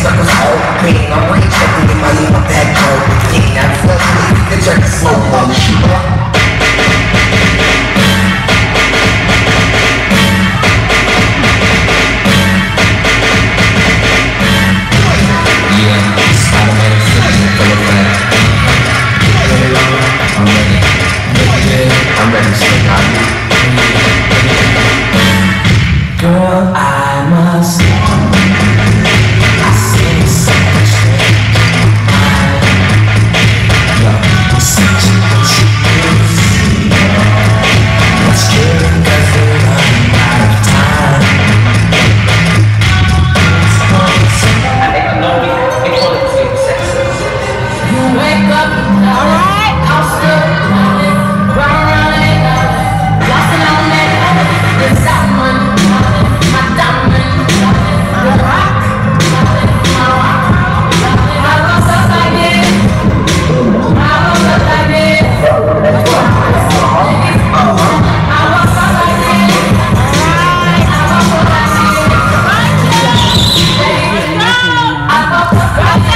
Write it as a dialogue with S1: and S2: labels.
S1: suckers cold Meaning I'm rejected in my little back door Getting out of flesh, the jerk is slow motion
S2: Girl, I must
S3: I